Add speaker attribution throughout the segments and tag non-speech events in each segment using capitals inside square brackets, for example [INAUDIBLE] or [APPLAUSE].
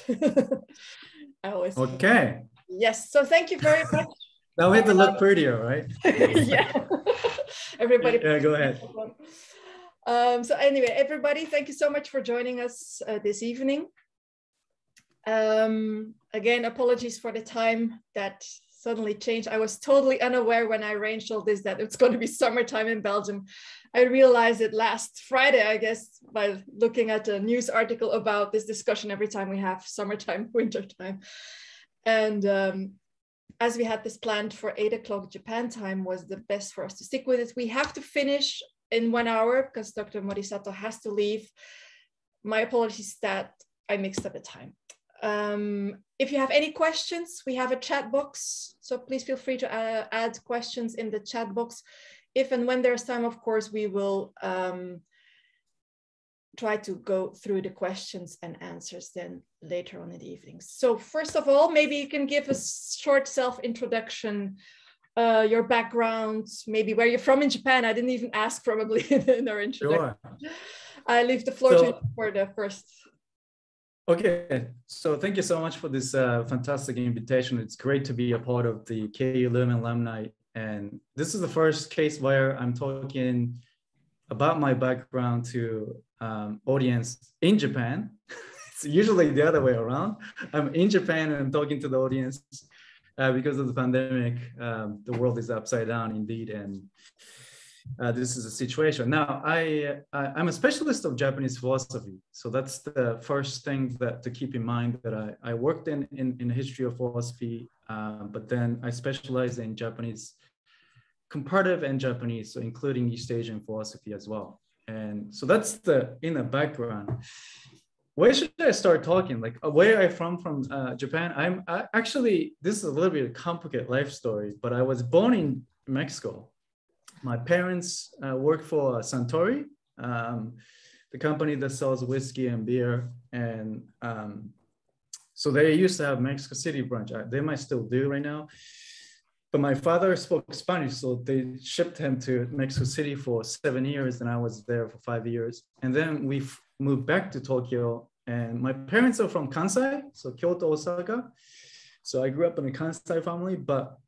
Speaker 1: [LAUGHS] I always.
Speaker 2: Okay.
Speaker 1: Yes. So thank you very much. [LAUGHS]
Speaker 2: now we have to look prettier, right? [LAUGHS]
Speaker 1: yeah. Everybody.
Speaker 2: Yeah, go ahead.
Speaker 1: Um, so anyway, everybody, thank you so much for joining us uh, this evening. Um, again, apologies for the time that suddenly changed. I was totally unaware when I arranged all this that it's going to be summertime in Belgium. I realized it last Friday, I guess, by looking at a news article about this discussion every time we have summertime, [LAUGHS] wintertime. And um, as we had this planned for eight o'clock Japan time was the best for us to stick with it. We have to finish in one hour because Dr. Morisato has to leave. My apologies that I mixed up the time. Um, if you have any questions, we have a chat box. So please feel free to uh, add questions in the chat box. If and when there's time, of course, we will um, try to go through the questions and answers then later on in the evening. So first of all, maybe you can give a short self-introduction, uh, your background, maybe where you're from in Japan. I didn't even ask probably [LAUGHS] in our introduction. Sure. I leave the floor so, to you for the first
Speaker 2: Okay, so thank you so much for this uh, fantastic invitation. It's great to be a part of the KU Leuven alumni. And this is the first case where I'm talking about my background to um, audience in Japan. [LAUGHS] it's usually the other way around. I'm in Japan and I'm talking to the audience uh, because of the pandemic. Um, the world is upside down indeed. And uh, this is a situation. Now, I, I am a specialist of Japanese philosophy, so that's the first thing that to keep in mind. That I, I worked in in, in history of philosophy, uh, but then I specialized in Japanese comparative and Japanese, so including East Asian philosophy as well. And so that's the in the background. Where should I start talking? Like uh, where I from from uh, Japan? I'm I, actually this is a little bit complicated life story, but I was born in Mexico my parents uh, worked for Suntory, um, the company that sells whiskey and beer. And um, so they used to have Mexico City branch. They might still do right now. But my father spoke Spanish, so they shipped him to Mexico City for seven years, and I was there for five years. And then we moved back to Tokyo. And my parents are from Kansai, so Kyoto, Osaka. So I grew up in a Kansai family, but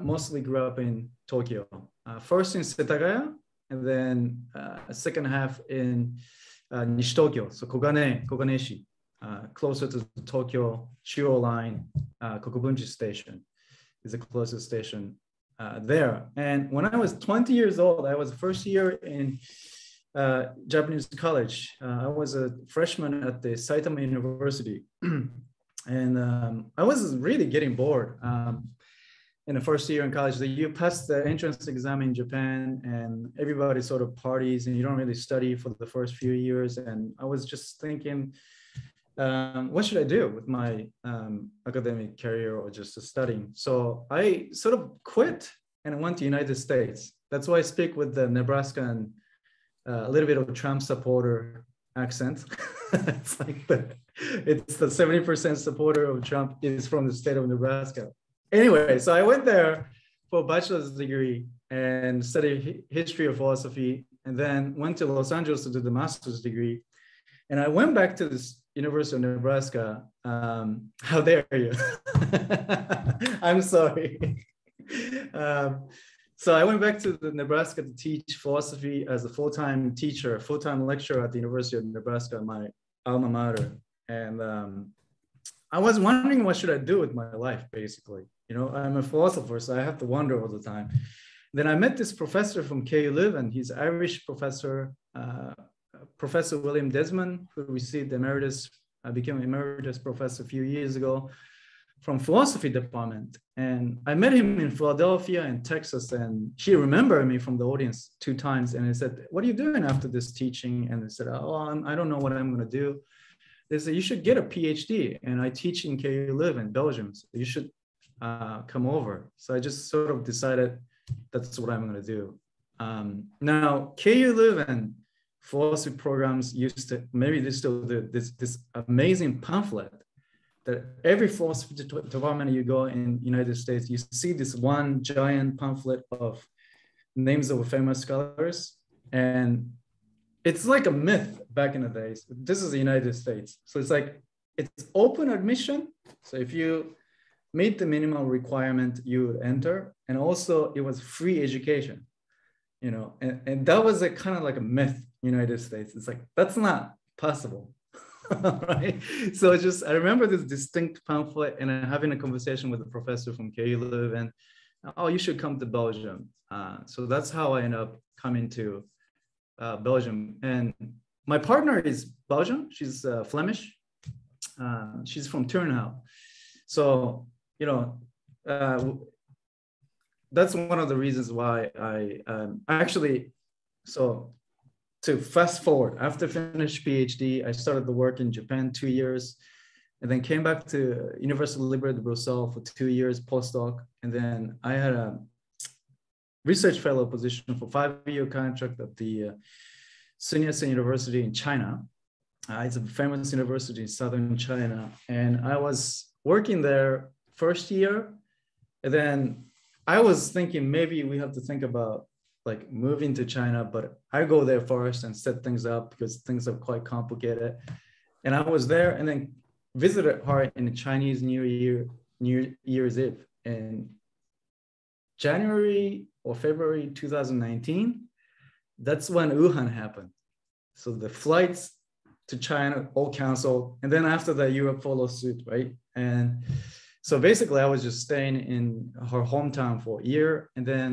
Speaker 2: mostly grew up in Tokyo uh, first in Setagaya, and then uh, second half in uh, Nishitokyo, so Kogane, Koganeshi, uh, closer to the Tokyo Chuo line, uh, Kokubunji station is the closest station uh, there. And when I was 20 years old, I was first year in uh, Japanese college. Uh, I was a freshman at the Saitama University. [CLEARS THROAT] and um, I was really getting bored. Um, in the first year in college that you pass the entrance exam in Japan and everybody sort of parties and you don't really study for the first few years. And I was just thinking, um, what should I do with my um, academic career or just studying? So I sort of quit and went to United States. That's why I speak with the Nebraska and uh, a little bit of Trump supporter accent. [LAUGHS] it's like the, it's the 70% supporter of Trump is from the state of Nebraska anyway, so I went there for a bachelor's degree and studied history of philosophy, and then went to Los Angeles to do the master's degree. And I went back to this University of Nebraska. Um, [LAUGHS] how dare you? [LAUGHS] I'm sorry. [LAUGHS] um, so I went back to the Nebraska to teach philosophy as a full-time teacher, full-time lecturer at the University of Nebraska, my alma mater. And um, I was wondering what should I do with my life, basically. You know, I'm a philosopher, so I have to wonder all the time. Then I met this professor from KU Leuven. He's Irish professor, uh, Professor William Desmond, who received emeritus, I uh, became emeritus professor a few years ago from philosophy department. And I met him in Philadelphia and Texas, and he remembered me from the audience two times. And he said, "What are you doing after this teaching?" And I said, "Oh, I'm, I do not know what I'm going to do." They said, "You should get a PhD." And I teach in KU Leuven in Belgium. So you should uh, come over. So I just sort of decided that's what I'm going to do. Um, now, KU Leuven philosophy programs used to, maybe they still do, this, this amazing pamphlet that every philosophy department you go in United States, you see this one giant pamphlet of names of famous scholars. And it's like a myth back in the days. This is the United States. So it's like it's open admission. So if you meet the minimum requirement, you would enter. And also it was free education, you know, and, and that was a kind of like a myth United States. It's like, that's not possible. [LAUGHS] right? So just I remember this distinct pamphlet and I'm having a conversation with a professor from KU Leuven. Oh, you should come to Belgium. Uh, so that's how I ended up coming to uh, Belgium. And my partner is Belgian. She's uh, Flemish. Uh, she's from Turnhout. So you know, uh, that's one of the reasons why I um, actually. So to fast forward, after finished PhD, I started the work in Japan two years, and then came back to University Libre de Bruxelles for two years postdoc, and then I had a research fellow position for five-year contract at the uh, Sun Yat-sen University in China. Uh, it's a famous university in southern China, and I was working there first year, and then I was thinking maybe we have to think about like moving to China, but I go there first and set things up because things are quite complicated. And I was there and then visited her in the Chinese New Year, New Year's Eve in January or February 2019. That's when Wuhan happened. So the flights to China all canceled. And then after that, Europe followed suit, right? And so basically, I was just staying in her hometown for a year. And then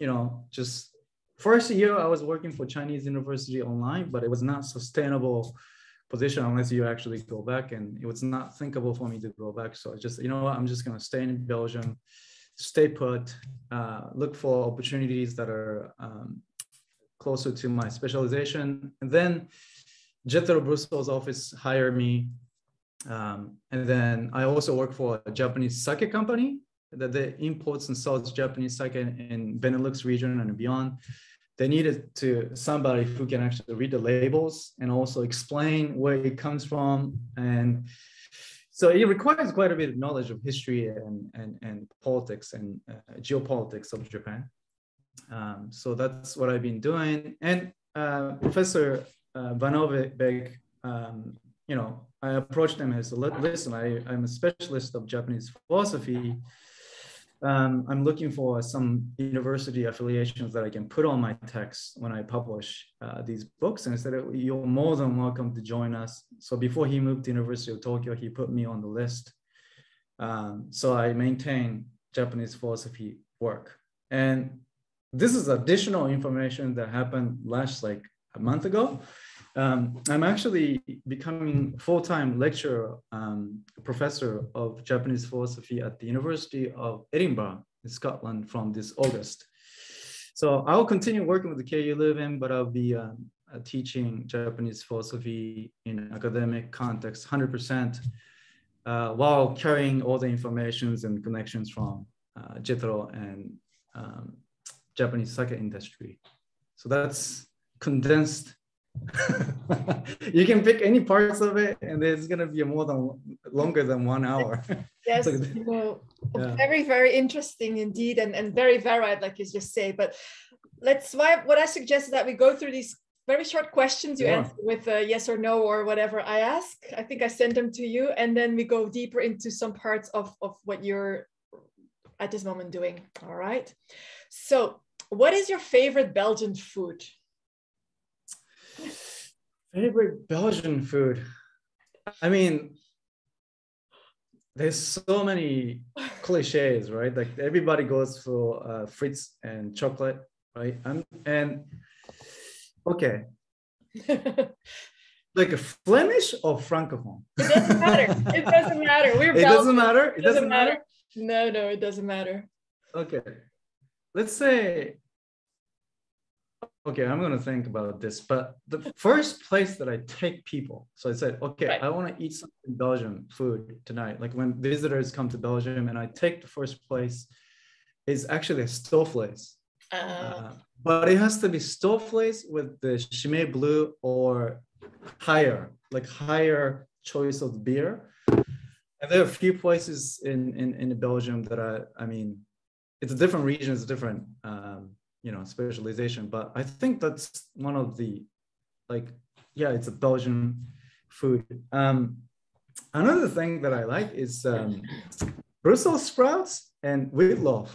Speaker 2: you know, just first year I was working for Chinese university online, but it was not sustainable position unless you actually go back and it was not thinkable for me to go back. So I just, you know what, I'm just gonna stay in Belgium, stay put, uh, look for opportunities that are um, closer to my specialization. And then JETRO Brussels office hired me. Um, and then I also work for a Japanese sake company that the imports and sells Japanese sake in Benelux region and beyond, they needed to somebody who can actually read the labels and also explain where it comes from. And so it requires quite a bit of knowledge of history and, and, and politics and uh, geopolitics of Japan. Um, so that's what I've been doing. And uh, Professor uh, um, you know, I approached him as, listen, I, I'm a specialist of Japanese philosophy um, I'm looking for some university affiliations that I can put on my text when I publish uh, these books. And I said, you're more than welcome to join us. So before he moved to University of Tokyo, he put me on the list. Um, so I maintain Japanese philosophy work. And this is additional information that happened last like a month ago. Um, I'm actually becoming full-time lecturer, um, professor of Japanese philosophy at the University of Edinburgh in Scotland from this August. So I'll continue working with the KU Leuven, but I'll be um, teaching Japanese philosophy in academic context 100% uh, while carrying all the informations and connections from uh, and um, Japanese sake industry. So that's condensed [LAUGHS] you can pick any parts of it and it's going to be more than longer than one hour. [LAUGHS]
Speaker 1: Yes [LAUGHS] yeah. very very interesting indeed and, and very varied like you just say but let's why what i suggest is that we go through these very short questions you yeah. answer with a yes or no or whatever i ask. I think i send them to you and then we go deeper into some parts of, of what you're at this moment doing. All right. So what is your favorite belgian food
Speaker 2: Favorite Belgian food? I mean, there's so many cliches, right? Like everybody goes for uh, frites and chocolate, right? I'm, and okay. [LAUGHS] like a Flemish or Francophone?
Speaker 1: It doesn't matter. It doesn't matter. We're
Speaker 2: it Belgian. doesn't matter. It,
Speaker 1: it doesn't, doesn't matter? matter. No, no, it doesn't matter.
Speaker 2: Okay. Let's say okay, I'm going to think about this. But the first place that I take people, so I said, okay, right. I want to eat some Belgian food tonight. Like when visitors come to Belgium, and I take the first place is actually a Stoofvlees. Uh, uh, but it has to be Stoofvlees with the Chimay Blue or higher, like higher choice of beer. And there are a few places in, in, in Belgium that I, I mean, it's a different region, it's a different um, you know specialization but i think that's one of the like yeah it's a belgian food um another thing that I like is um, Brussels sprouts and witloof.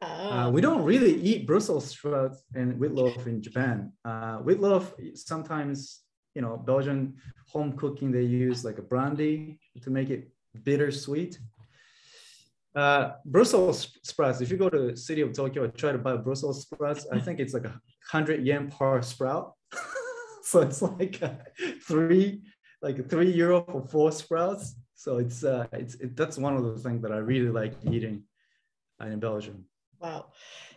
Speaker 2: Oh. Uh, we don't really eat Brussels sprouts and witloof in Japan. Uh, witloof sometimes, you know, Belgian home cooking they use like a brandy to make it bittersweet. Uh, Brussels sprouts. If you go to the city of Tokyo and try to buy Brussels sprouts, I think it's like a hundred yen per sprout. [LAUGHS] so it's like three, like three euro for four sprouts. So it's uh, it's it, that's one of the things that I really like eating in Belgium.
Speaker 1: Wow,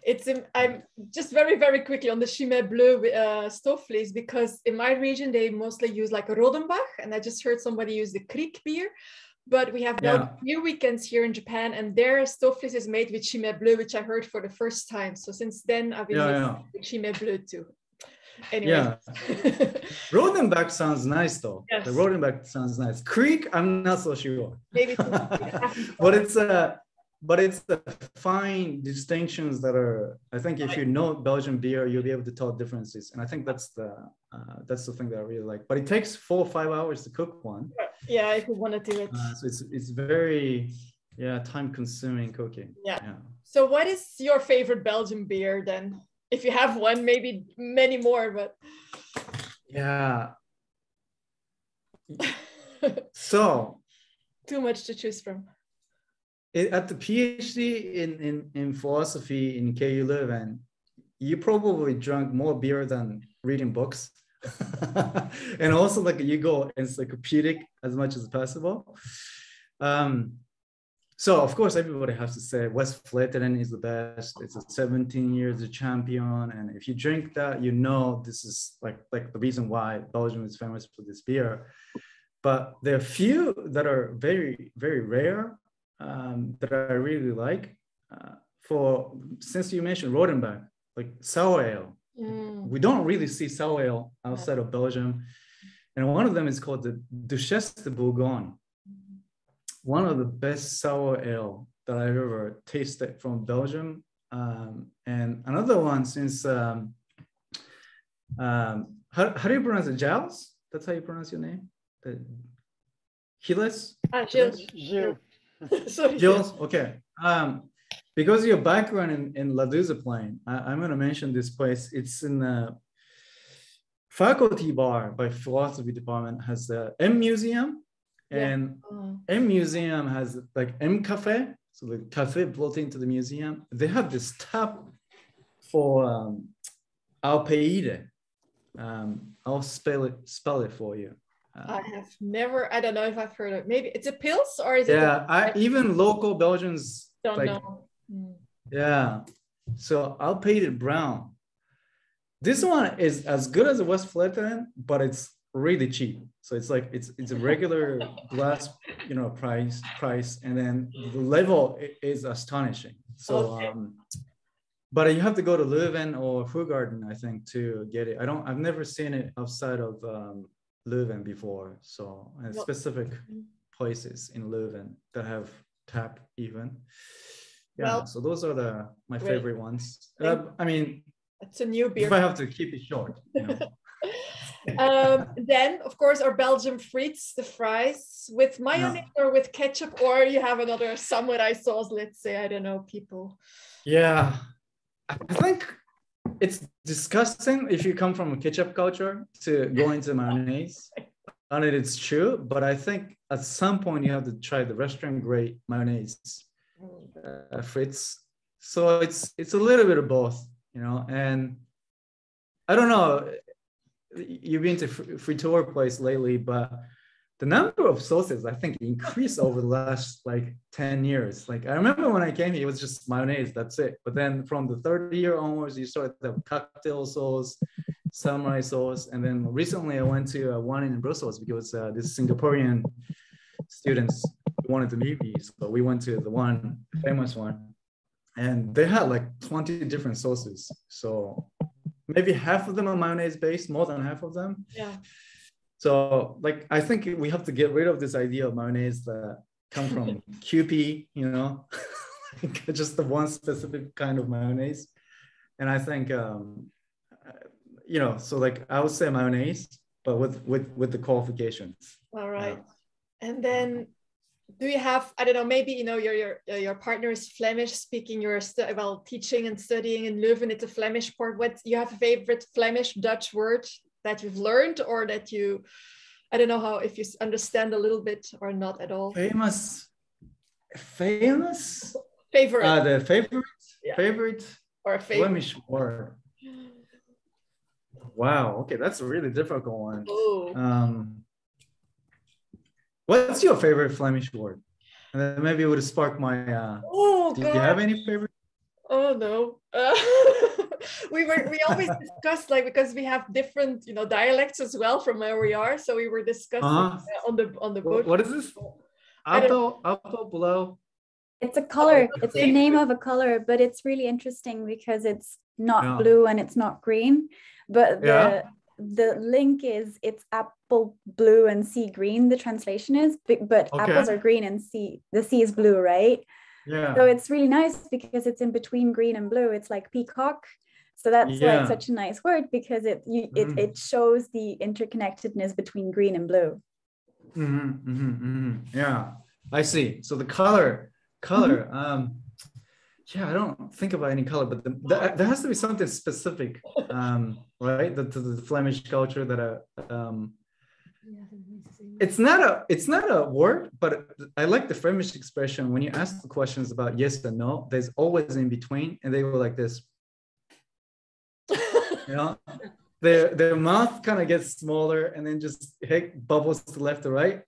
Speaker 1: it's I'm just very very quickly on the Chimay Bleu uh, Stoofvlees because in my region they mostly use like a Rodenbach, and I just heard somebody use the Kriek beer but we have yeah. few weekends here in Japan, and their stoofvlees is made with Chimay Bleu, which I heard for the first time. So since then, I've been yeah, yeah. Chimay Bleu too. Anyway. Yeah. [LAUGHS]
Speaker 2: Rodenbach sounds nice though. Yes. The Rodenbach sounds nice. Kriek, I'm not so sure. Maybe. [LAUGHS] but it's a uh, but it's the fine distinctions that are i think if you know belgian beer you'll be able to tell differences. And i think that's the uh, that's the thing that i really like. But it takes four or five hours to cook one.
Speaker 1: Yeah if you want to do it.
Speaker 2: Uh, so it's it's very yeah time consuming cooking.
Speaker 1: Yeah. yeah. So what is your favorite belgian beer then? If you have one maybe many more but.
Speaker 2: Yeah. [LAUGHS] So.
Speaker 1: Too much to choose from
Speaker 2: at the PhD in, in, in philosophy in KU Leuven, you probably drank more beer than reading books. [LAUGHS] and also like you go encyclopedic as much as possible. Um, so of course everybody has to say Westvleteren is the best. It's a 17 years a champion. And if you drink that, you know this is like like the reason why Belgium is famous for this beer. But there are few that are very, very rare um, that I really like. Uh, for since you mentioned Rodenbach, like sour ale, mm. we don't really see sour ale outside of Belgium, and one of them is called the Duchesse de Bourgogne. One of the best sour ale that I've ever tasted from Belgium, um, and another one since um, um, how, how do you pronounce it? Giles? That's how you pronounce your name? Uh, Gilles?
Speaker 1: Ah, Gilles. Gilles. [LAUGHS]
Speaker 2: Sorry. Jules, okay. Um, because your background in, in Ladouze I, am going to mention this place. It's in the faculty bar by philosophy department has the M Museum and yeah. oh. M Museum has like M Cafe. So the cafe built into the museum. They have this tap for um, Alpaïde. Um, I'll spell it spell it for you.
Speaker 1: I uh, have never. I don't know if I've heard of. Maybe it's a Pils or is
Speaker 2: yeah, it? Yeah, I even local Belgians
Speaker 1: don't like, know.
Speaker 2: Mm. Yeah, so Alpaïde brown. This one is as good as a Westvleteren, but it's really cheap. So it's like it's it's a regular [LAUGHS] glass, you know, price price, and then the level is astonishing. So, okay. um, but you have to go to Leuven or Hoegaarden, I think, to get it. I don't. I've never seen it outside of um, Leuven before, so and specific mm-hmm. places in Leuven that have tap even. Yeah, well, so those are the my great. favorite ones. Uh, I mean,
Speaker 1: it's a new beer.
Speaker 2: If I have to keep it short. You know. [LAUGHS]
Speaker 1: um, then, of course, our Belgian frites, the fries with mayonnaise yeah. or with ketchup, or you have another samurai sauce. Let's say I don't know, people.
Speaker 2: Yeah, I think it's disgusting if you come from a ketchup culture to go [LAUGHS] into mayonnaise. And it's true, but I think at some point you have to try the restaurant grade mayonnaise uh, frites. So it's it's a little bit of both, you know. And I don't know, you've been to friture place lately, but the number of sauces I think increased over the last like 10 years. Like I remember when I came here, it was just mayonnaise, that's it. But then from the third year onwards, you started the cocktail sauce, samurai sauce. And then recently I went to uh, one in Brussels because uh, this Singaporean students wanted to meet me. So we went to the one famous one and they had like 20 different sauces. So maybe half of them are mayonnaise based, more than half of them.
Speaker 1: Yeah
Speaker 2: so like I think we have to get rid of this idea of mayonnaise that come from [LAUGHS] Kewpie, you know, [LAUGHS] just the one specific kind of mayonnaise. And I think um, you know, so like I would say mayonnaise, but with with with the qualifications.
Speaker 1: All right. And then do you have i don't know maybe you know your your uh, your partner is flemish speaking you're stu- well teaching and studying in leuven it's a flemish part what you have a favorite flemish dutch word that you've learned or that you i don't know how if you understand a little bit or not at all?
Speaker 2: Famous. Famous?
Speaker 1: Favorite.
Speaker 2: Uh, the favorite?
Speaker 1: Yeah.
Speaker 2: favorite?
Speaker 1: Or a favorite
Speaker 2: flemish word wow okay that's a really difficult one.
Speaker 1: Oh.
Speaker 2: Um what's your favorite flemish word? And then maybe it would spark my uh
Speaker 1: oh
Speaker 2: do
Speaker 1: god
Speaker 2: you have any favorite?
Speaker 1: Oh no. uh, [LAUGHS] [LAUGHS] we were we always [LAUGHS] discussed like because we have different you know dialects as well from where we are so we were discussing
Speaker 2: Uh-huh.
Speaker 1: uh, on the on the
Speaker 2: What-
Speaker 1: boat
Speaker 2: what is this?
Speaker 1: I don't-
Speaker 2: Upper, upper, below.
Speaker 3: It's a color.
Speaker 1: Oh,
Speaker 3: It's the name of a color, but it's really interesting because it's not
Speaker 2: Yeah.
Speaker 3: blue and it's not green. But the
Speaker 2: Yeah.
Speaker 3: the link is it's apple blue and sea green. The translation is, but, but apples are green and sea the sea is blue, right?
Speaker 2: Yeah.
Speaker 3: So it's really nice because it's in between green and blue. It's like peacock. So that's why it's such a nice word because it you, it
Speaker 2: Mhm.
Speaker 3: it shows the interconnectedness between green and blue.
Speaker 2: hmm hmm hmm Yeah, I see. So the color, color.
Speaker 1: Mm-hmm.
Speaker 2: Um, yeah, I don't think about any color, but the, the, there has to be something specific, um, right? The, the, the Flemish culture that uh, um, it's not a it's not a word, but I like the Flemish expression when you ask the questions about yes and no. There's always in between, and they go like this. You know, their their mouth kind of gets smaller and then just hit bubbles to left or right.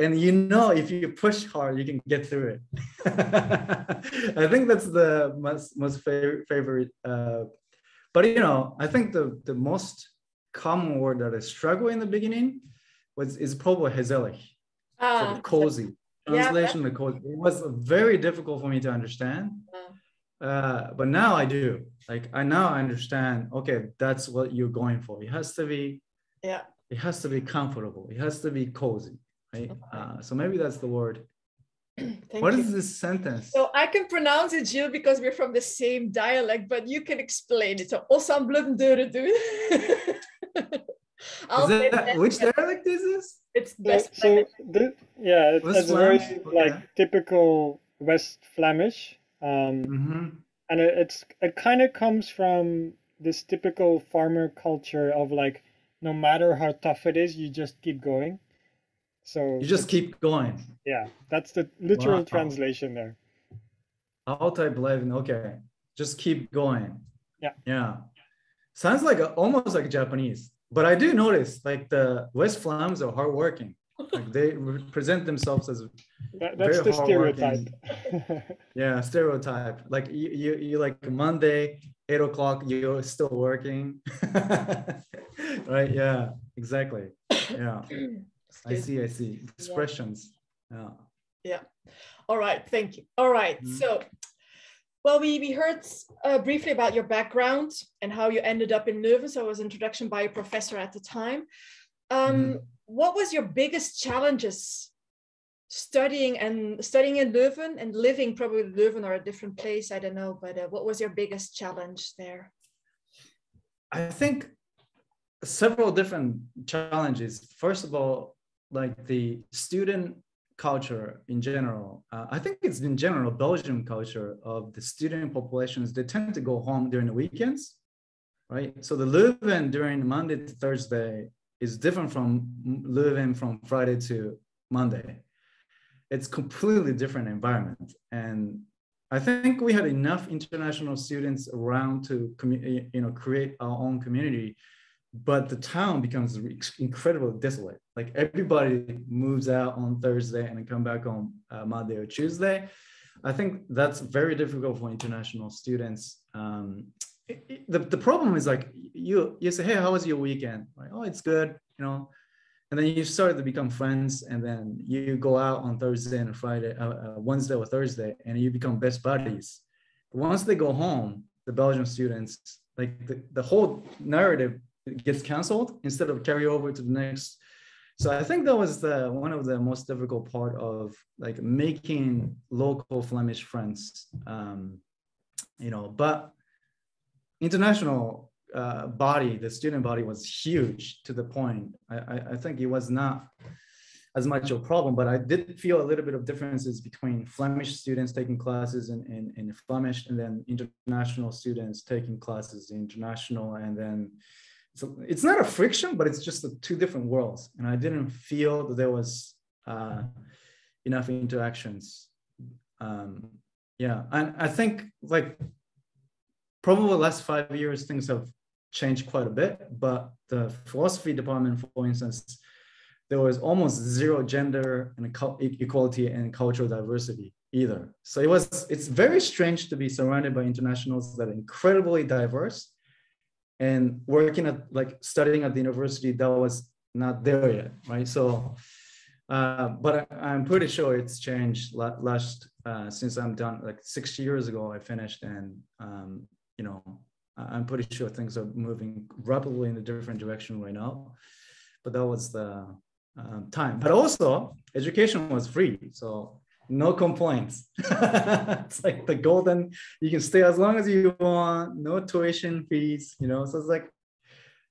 Speaker 2: And you know, if you push hard, you can get through it. [LAUGHS] I think that's the most most favorite favorite. Uh, but you know, I think the the most common word that I struggle in the beginning was is probably gezellig,
Speaker 1: ah,
Speaker 2: so cozy.
Speaker 1: Yeah,
Speaker 2: Translation of cozy. It was very difficult for me to understand. Uh, but now I do. Like I now understand. Okay, that's what you're going for. It has to be.
Speaker 1: Yeah.
Speaker 2: It has to be comfortable. It has to be cozy, right? Uh, so maybe that's the word. [CLEARS THROAT]
Speaker 1: Thank
Speaker 2: What
Speaker 1: you.
Speaker 2: is this sentence?
Speaker 1: So I can pronounce it, Jill, because we're from the same dialect, but you can explain it. So Ossam Bludendeuren doen. [LAUGHS] I'll
Speaker 2: Is
Speaker 1: say
Speaker 2: that,
Speaker 1: that
Speaker 2: which dialect is this?
Speaker 1: it's
Speaker 4: So,
Speaker 1: best.
Speaker 4: so thi- yeah, it,
Speaker 2: West
Speaker 4: it's very like
Speaker 2: Okay.
Speaker 4: typical West Flemish, um,
Speaker 2: hmm
Speaker 4: and it, it's it kind of comes from this typical farmer culture of like, no matter how tough it is, you just keep going. So
Speaker 2: You just keep going.
Speaker 4: yeah, that's the literal
Speaker 2: Wow.
Speaker 4: translation there.
Speaker 2: Blevin. Okay, just keep going.
Speaker 4: Yeah.
Speaker 2: Yeah. Sounds like a, almost like Japanese. But I do notice like the West Flams are hardworking. Like they present themselves as
Speaker 4: That, that's
Speaker 2: Very
Speaker 4: the stereotype. [LAUGHS]
Speaker 2: yeah stereotype. Like you you, you like Monday eight o'clock you're still working. [LAUGHS] right? Yeah. Exactly. Yeah. I see. I see. Expressions. Yeah.
Speaker 1: Yeah all right, thank you. All right,
Speaker 2: Mhm.
Speaker 1: so, well, we, we heard uh, briefly about your background and how you ended up in Leuven. So it was introduction by a professor at the time. Um,
Speaker 2: Mhm.
Speaker 1: What was your biggest challenges studying and studying in Leuven and living probably Leuven or a different place? I don't know, but uh, what was your biggest challenge there?
Speaker 2: I think several different challenges. First of all, like the student culture in general. Uh, I think it's in general Belgian culture of the student populations. They tend to go home during the weekends, right? So the Leuven during Monday to Thursday is different from living from Friday to Monday. It's completely different environment, and I think we had enough international students around to you know create our own community, but the town becomes re- incredibly desolate. Like everybody moves out on Thursday and then come back on uh, Monday or Tuesday. I think that's very difficult for international students. Um, the, the problem is like you you say, hey, how was your weekend? Like, oh, it's good, you know. And then you start to become friends, and then you go out on Thursday and Friday, uh, uh, Wednesday or Thursday, and you become best buddies. Once they go home, the Belgian students, like the, the whole narrative gets canceled instead of carry over to the next. So I think that was the one of the most difficult part of like making local Flemish friends. Um, you know, but international uh, body, the student body was huge to the point. I, I, I think it was not, as much a problem, but I did feel a little bit of differences between Flemish students taking classes in, in, in Flemish and then international students taking classes in international. And then so it's not a friction, but it's just two different worlds. And I didn't feel that there was uh, enough interactions. Um, yeah, and I think like probably the last five years, things have changed quite a bit, but the philosophy department, for instance, there was almost zero gender and equality and cultural diversity either. So it was, it's very strange to be surrounded by internationals that are incredibly diverse and working at like studying at the university that was not there yet, right? So, uh, but I, am pretty sure it's changed last uh, since I'm done. Like six years ago, I finished, and um, you know, I'm pretty sure things are moving rapidly in a different direction right now. But that was the um, time. But also, education was free, so no complaints. [LAUGHS] it's like the golden. You can stay as long as you want, no tuition fees. You know, so it's like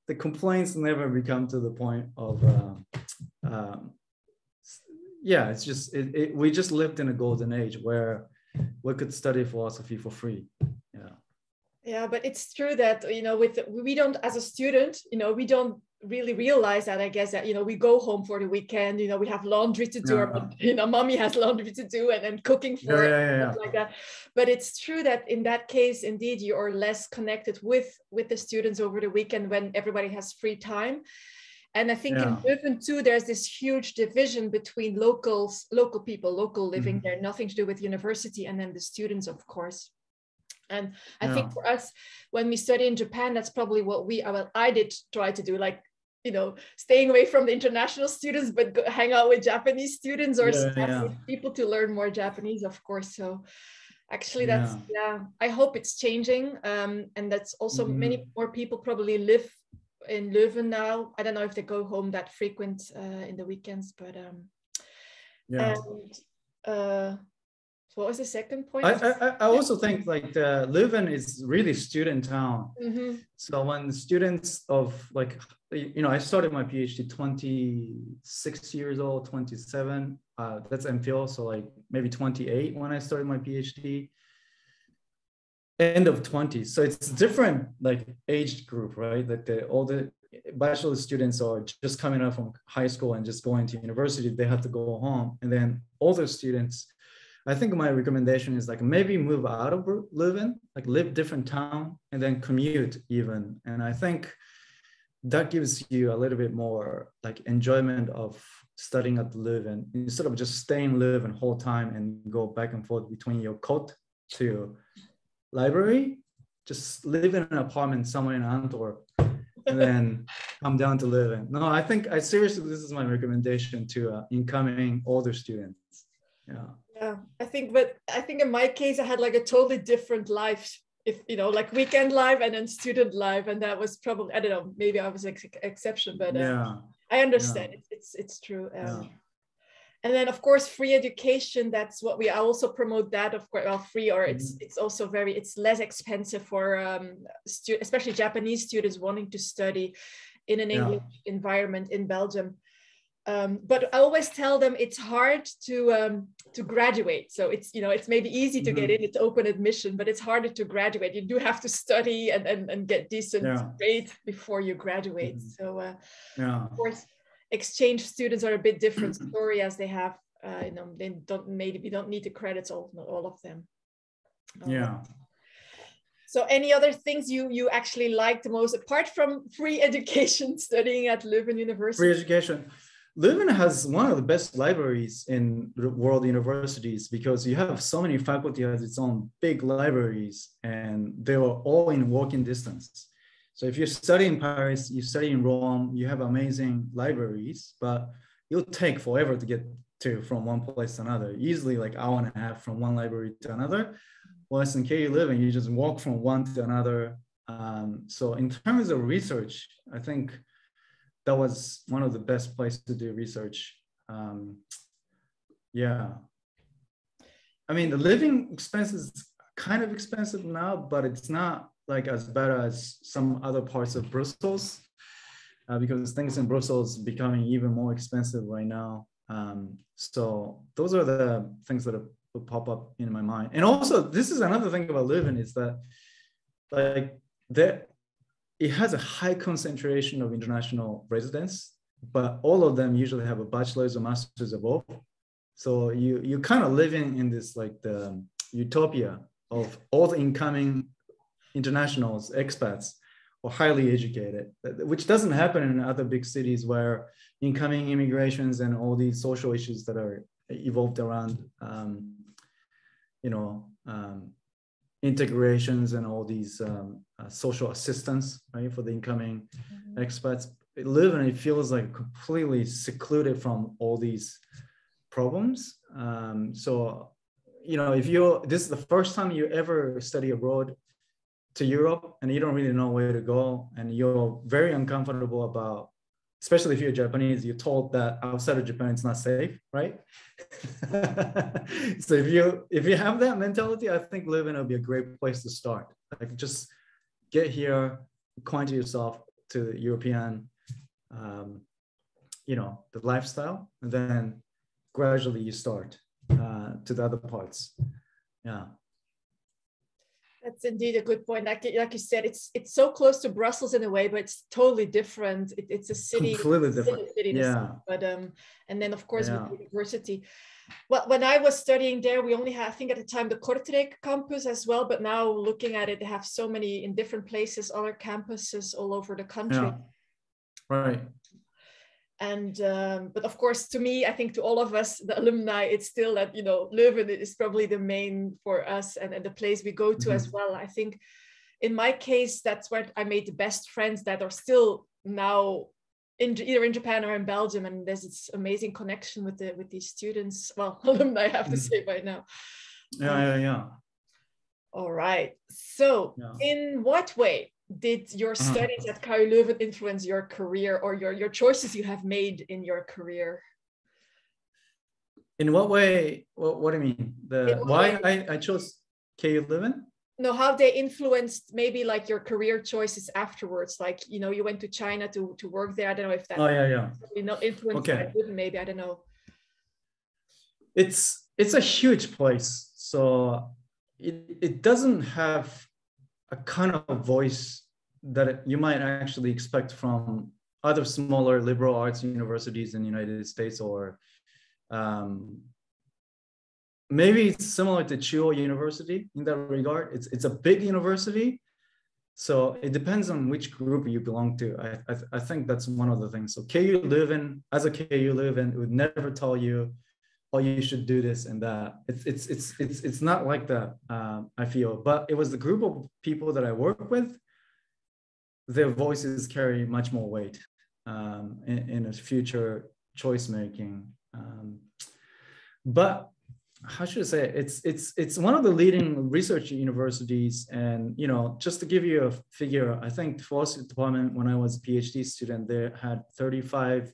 Speaker 2: the complaints never become to the point of. Uh, um, yeah, it's just it, it, we just lived in a golden age where we could study philosophy for free. Yeah.
Speaker 1: Yeah, but it's true that you know with we don't as a student, you know, we don't really realize that i guess that you know we go home for the weekend you know we have laundry to do yeah. or [LAUGHS] you know mommy has laundry to do and, then cooking for
Speaker 2: yeah, yeah, yeah,
Speaker 1: like that but it's true that in that case indeed you are less connected with with the students over the weekend when everybody has free time and i think in Leuven too there's this huge division between locals local people local living mm-hmm. there nothing to do with university and then the students of course and I yeah. think for us, when we study in Japan, that's probably what we, well, I did try to do. Like you know staying away from the international students but go, hang out with japanese students or yeah, yeah. people to learn more japanese of course so actually that's yeah, yeah i hope it's changing um, and that's also mm-hmm. many more people probably live in leuven now i don't know if they go home that frequent uh, in the weekends but um yeah and uh what was the second point?
Speaker 2: I, I, I also think like the Leuven is really student town. Mm-hmm. So when students of like, you know, I started my PhD 26 years old, 27. Uh, that's MPhil, so like maybe 28 when I started my PhD. End of 20s. So it's different like age group, right? Like the all the bachelor students are just coming out from high school and just going to university. They have to go home, and then older students I think my recommendation is like maybe move out of Leuven, like live different town and then commute even. And I think that gives you a little bit more like enjoyment of studying at Leuven instead of just staying Leuven whole time and go back and forth between your court to library. Just live in an apartment somewhere in Antwerp and then [LAUGHS] come down to Leuven. No, I think I seriously, this is my recommendation to uh, incoming older students. Yeah
Speaker 1: i think but i think in my case i had like a totally different life if you know like weekend life and then student life and that was probably i don't know maybe i was an ex- exception but uh, yeah i understand yeah. it's it's true um, yeah. and then of course free education that's what we also promote that of course well free or it's mm-hmm. it's also very it's less expensive for um especially japanese students wanting to study in an english environment in belgium um, but I always tell them it's hard to um, to graduate. So it's you know it's maybe easy to mm-hmm. get in, it's open admission, but it's harder to graduate. You do have to study and and, and get decent yeah. grade before you graduate. Mm-hmm. So uh, yeah. of course, exchange students are a bit different [CLEARS THROAT] story as they have uh, you know they don't maybe we don't need the credits all all of them.
Speaker 2: Um, yeah.
Speaker 1: So any other things you you actually like the most apart from free [LAUGHS] education studying at Leuven University?
Speaker 2: Free education. Leuven has one of the best libraries in the world universities because you have so many faculty has its own big libraries and they are all in walking distance. So if you study in Paris, you study in Rome, you have amazing libraries, but it'll take forever to get to from one place to another, easily like hour and a half from one library to another. Whereas in KU Leuven, you just walk from one to another. Um, so in terms of research, I think that was one of the best places to do research. Um, yeah. I mean, the living expenses kind of expensive now, but it's not like as bad as some other parts of Brussels uh, because things in Brussels becoming even more expensive right now. Um, so those are the things that pop up in my mind. And also, this is another thing about living is that like that it has a high concentration of international residents, but all of them usually have a bachelor's or master's of both. So you you kind of living in this like the utopia of all the incoming internationals, expats, or highly educated, which doesn't happen in other big cities where incoming immigrations and all these social issues that are evolved around, um, you know, um, integrations and all these um, uh, social assistance, right, for the incoming mm-hmm. expats. live and it feels like completely secluded from all these problems. Um, so, you know, if you this is the first time you ever study abroad to Europe and you don't really know where to go and you're very uncomfortable about especially if you're Japanese, you're told that outside of Japan it's not safe, right? [LAUGHS] so if you if you have that mentality, I think Leuven would be a great place to start. Like just get here, acquaint yourself to the European, um, you know, the lifestyle, and then gradually you start uh, to the other parts. Yeah.
Speaker 1: That's indeed a good point. Like, like you said, it's it's so close to Brussels in a way, but it's totally different. It, it's a city,
Speaker 2: completely different.
Speaker 1: City,
Speaker 2: yeah.
Speaker 1: but um, and then of course yeah. with the university. Well, when I was studying there, we only had, I think at the time, the Kortrijk campus as well. But now looking at it, they have so many in different places, other campuses all over the country. Yeah.
Speaker 2: Right
Speaker 1: and um, but of course to me i think to all of us the alumni it's still that you know leuven is probably the main for us and, and the place we go to mm-hmm. as well i think in my case that's where i made the best friends that are still now in either in japan or in belgium and there's this amazing connection with the with these students well [LAUGHS] alumni i have to mm-hmm. say by now
Speaker 2: yeah um, yeah yeah
Speaker 1: all right so yeah. in what way did your uh-huh. studies at KU Leuven influence your career or your, your choices you have made in your career?
Speaker 2: In what way? What, what do you mean? The why I, I chose KU Leuven?
Speaker 1: No, how they influenced maybe like your career choices afterwards. Like you know, you went to China to to work there. I don't know if that.
Speaker 2: Oh yeah, yeah.
Speaker 1: You know, influenced okay. maybe I don't know.
Speaker 2: It's it's a huge place, so it it doesn't have a kind of voice that you might actually expect from other smaller liberal arts universities in the United States or um, maybe it's similar to Chuo University in that regard. It's, it's a big university. So it depends on which group you belong to. I, I, I think that's one of the things. So KU Leuven, as a KU Leuven, would never tell you oh you should do this and that it's it's it's it's, it's not like that um, i feel but it was the group of people that i work with their voices carry much more weight um, in, in, a future choice making um, but how should I say it? it's it's it's one of the leading research universities and you know just to give you a figure I think the philosophy department when I was a PhD student they had 35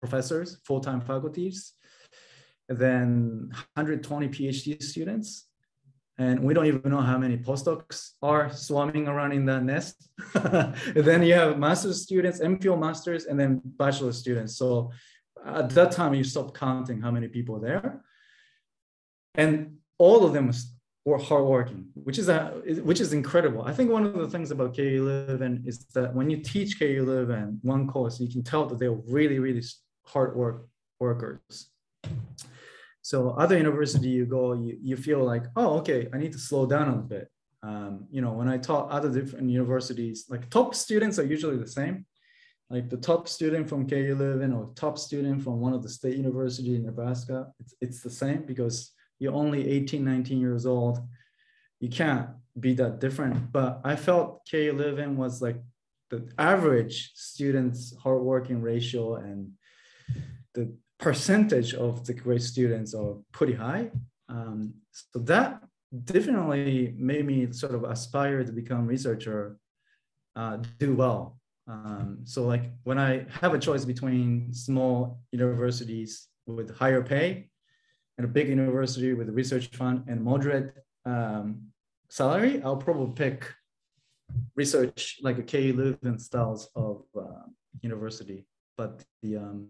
Speaker 2: professors full-time faculties then 120 PhD students. And we don't even know how many postdocs are swarming around in that nest. [LAUGHS] then you have master's students, MPhil masters, and then bachelor students. So at that time, you stop counting how many people there. And all of them were hardworking, which is a, which is incredible. I think one of the things about KU Leuven is that when you teach KU Leuven one course, you can tell that they're really, really hard work workers. So other university you go, you, you feel like, oh, okay, I need to slow down a bit. Um, you know, when I taught other different universities, like top students are usually the same. Like the top student from KU Leuven or top student from one of the state university in Nebraska, it's, it's the same because you're only 18, 19 years old. You can't be that different. But I felt KU Leuven was like the average students hardworking ratio and the percentage of the great students are pretty high. Um, so that definitely made me sort of aspire to become researcher, uh, do well. Um, so like when I have a choice between small universities with higher pay and a big university with a research fund and moderate um, salary, I'll probably pick research like a KU Leuven styles of uh, university. But the um,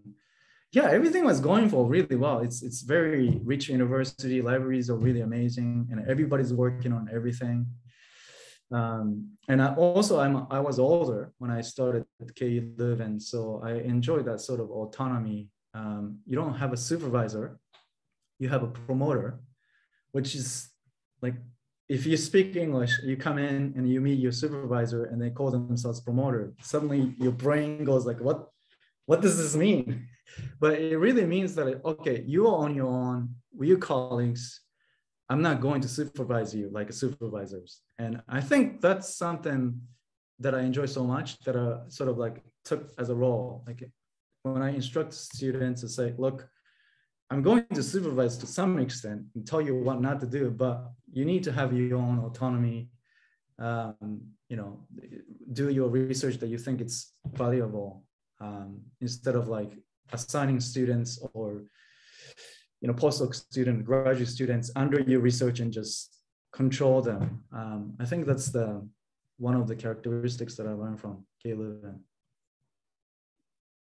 Speaker 2: yeah, everything was going for really well. It's it's very rich university. Libraries are really amazing, and everybody's working on everything. Um, and I also I'm I was older when I started at KU Leuven, so I enjoyed that sort of autonomy. Um, you don't have a supervisor, you have a promoter, which is like if you speak English, you come in and you meet your supervisor and they call themselves promoter. Suddenly your brain goes like, what, what does this mean? But it really means that, okay, you are on your own with your colleagues. I'm not going to supervise you like a supervisors. And I think that's something that I enjoy so much that I sort of like took as a role. Like when I instruct students to say, look, I'm going to supervise to some extent and tell you what not to do, but you need to have your own autonomy. Um, you know, do your research that you think it's valuable um, instead of like assigning students or you know postdoc student, graduate students under your research and just control them. Um, I think that's the one of the characteristics that I learned from Caleb.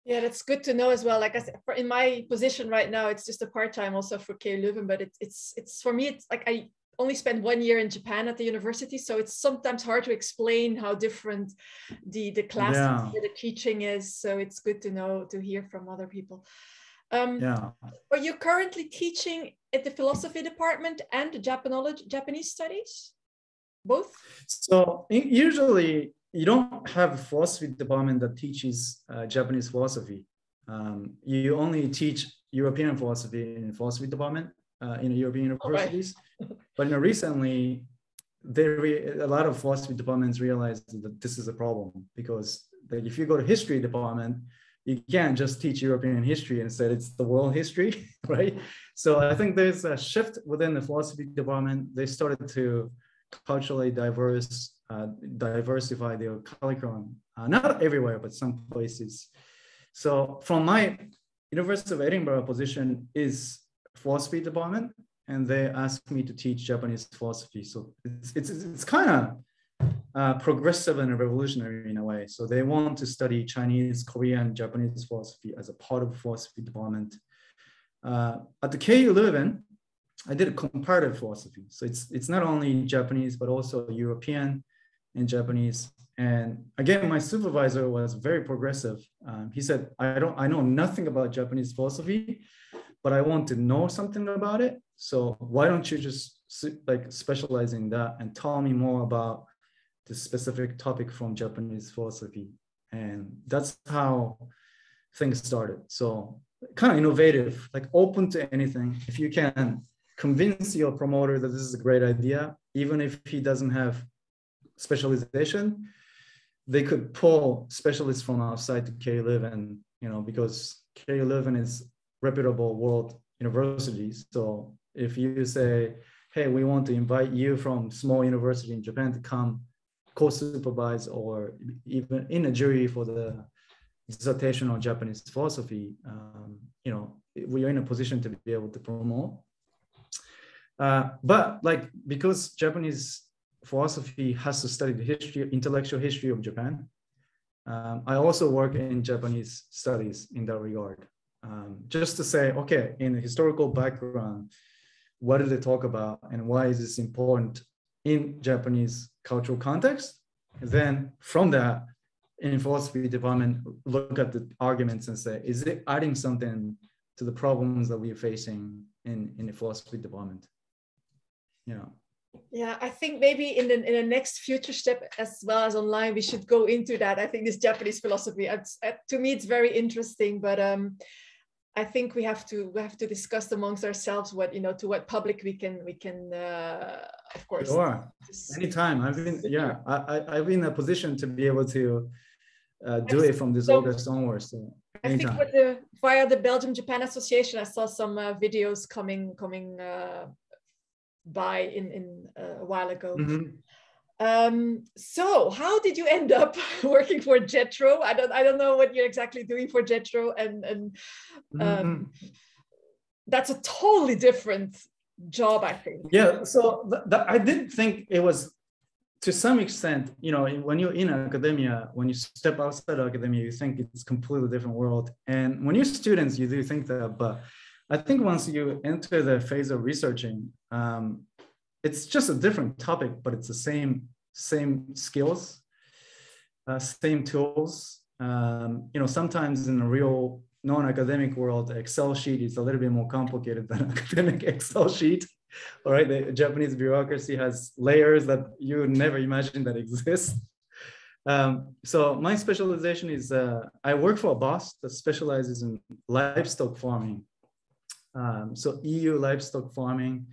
Speaker 1: Yeah, that's good to know as well. Like I said, in my position right now, it's just a part time also for K Leuven, but it's it's it's for me. It's like I only spent one year in Japan at the university, so it's sometimes hard to explain how different the the class yeah. the teaching is. So it's good to know to hear from other people. Um, yeah. Are you currently teaching at the philosophy department and the Japanology, Japanese studies? Both.
Speaker 2: So usually you don't have a philosophy department that teaches uh, Japanese philosophy. Um, you only teach European philosophy in philosophy department uh, in European universities. Right. [LAUGHS] but you know, recently, there a lot of philosophy departments realized that this is a problem because like, if you go to history department, you can't just teach European history and say it's the world history, [LAUGHS] right? So I think there's a shift within the philosophy department. They started to culturally diverse uh, diversify their curriculum. Uh, not everywhere, but some places. So from my University of Edinburgh position is philosophy department, and they asked me to teach Japanese philosophy. So it's it's, it's kind of uh, progressive and revolutionary in a way. So they want to study Chinese, Korean, Japanese philosophy as a part of philosophy department. Uh, at the KU Leuven, I did a comparative philosophy. So it's it's not only Japanese but also European and Japanese. And again, my supervisor was very progressive. Um, he said, "I don't, I know nothing about Japanese philosophy, but I want to know something about it. So why don't you just like specialize in that and tell me more about the specific topic from Japanese philosophy?" And that's how things started. So kind of innovative, like open to anything. If you can convince your promoter that this is a great idea, even if he doesn't have specialization, they could pull specialists from outside to KU Leuven, you know, because KU Leuven is reputable world universities. So if you say, hey, we want to invite you from small university in Japan to come co-supervise or even in a jury for the dissertation on Japanese philosophy, um, you know, we are in a position to be able to promote. Uh, but like because Japanese philosophy has to study the history, intellectual history of Japan. Um, I also work in Japanese studies in that regard. Um, just to say, okay, in the historical background, what do they talk about and why is this important in Japanese cultural context? And then from that, in philosophy department, look at the arguments and say, is it adding something to the problems that we're facing in, in the philosophy department? Yeah
Speaker 1: yeah i think maybe in the in the next future step as well as online we should go into that i think this japanese philosophy it's, uh, to me it's very interesting but um i think we have to we have to discuss amongst ourselves what you know to what public we can we can uh, of course
Speaker 2: sure. anytime i've been yeah I, I i've been in a position to be able to uh, do it from this so, august onwards so
Speaker 1: I think with the via the Belgium Japan Association, I saw some uh, videos coming coming uh, by in, in uh, a while ago. Mm-hmm. Um, so how did you end up [LAUGHS] working for JETRO? I don't I don't know what you're exactly doing for JETRO and and um, mm-hmm. that's a totally different job, I think.
Speaker 2: Yeah, so th- th- I did think it was to some extent, you know, when you're in academia, when you step outside of academia, you think it's completely different world. And when you're students, you do think that, but I think once you enter the phase of researching, um, it's just a different topic, but it's the same same skills, uh, same tools. Um, you know, sometimes in the real non-academic world, Excel sheet is a little bit more complicated than [LAUGHS] academic Excel sheet. All right, the Japanese bureaucracy has layers that you never imagine that exist. Um, so my specialization is uh, I work for a boss that specializes in livestock farming. Um, so EU livestock farming.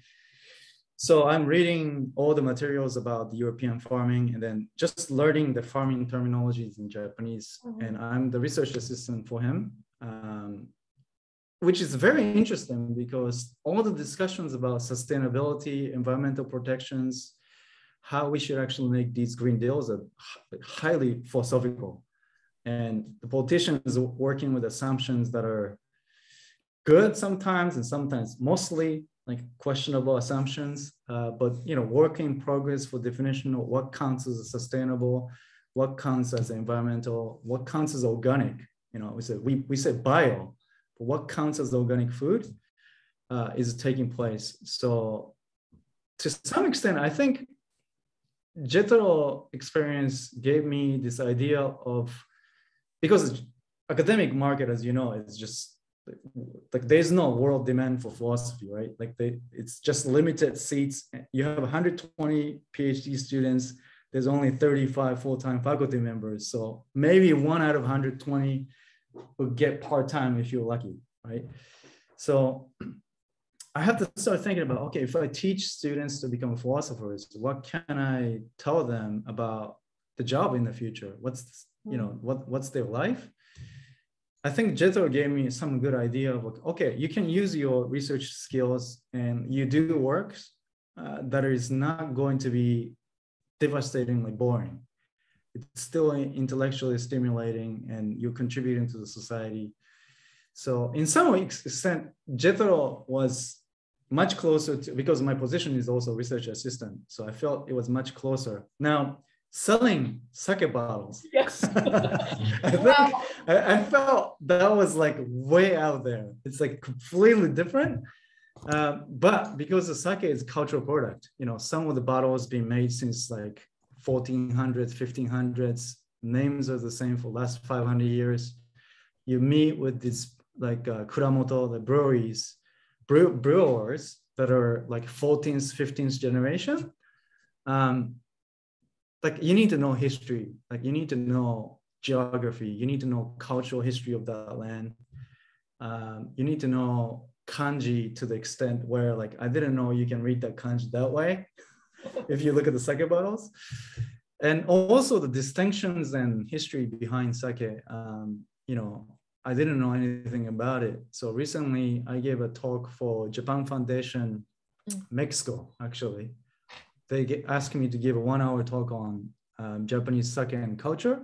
Speaker 2: So I'm reading all the materials about European farming and then just learning the farming terminologies in Japanese. Mm-hmm. And I'm the research assistant for him. Um, which is very interesting because all the discussions about sustainability, environmental protections, how we should actually make these green deals are highly philosophical. And the politicians are working with assumptions that are good sometimes and sometimes mostly like questionable assumptions, uh, but you know, work in progress for definition of what counts as sustainable, what counts as environmental, what counts as organic. You know, we say we, we say bio, but what counts as organic food uh, is taking place. So to some extent, I think Jetro experience gave me this idea of, because academic market, as you know, is just like there's no world demand for philosophy, right? Like they, it's just limited seats. You have 120 PhD students. There's only 35 full-time faculty members. So maybe one out of 120 will get part-time if you're lucky, right? So I have to start thinking about, okay, if I teach students to become philosophers, what can I tell them about the job in the future? What's, you hmm. know, what, what's their life? I think Jetro gave me some good idea of, like, okay, you can use your research skills and you do work uh, that is not going to be devastatingly boring it's still intellectually stimulating and you're contributing to the society. So in some extent, Jetro was much closer to, because my position is also research assistant. So I felt it was much closer. Now, selling sake bottles. [LAUGHS]
Speaker 1: Yes. [LAUGHS]
Speaker 2: I think wow. I, I, felt that was like way out there. It's like completely different. Uh, but because the sake is cultural product, you know, some of the bottles being made since like 1400s, 1500s. Names are the same for last 500 years. You meet with these like uh, Kuramoto, the breweries, brew, brewers that are like 14th, 15th generation. Um, like you need to know history, like you need to know geography, you need to know cultural history of that land. Um, you need to know kanji to the extent where like I didn't know you can read that kanji that way [LAUGHS] if you look at the sake bottles. And also the distinctions and history behind sake, um, you know, I didn't know anything about it. So recently I gave a talk for Japan Foundation, mm. Mexico, actually. They get, asked me to give a one hour talk on um, Japanese sake and culture.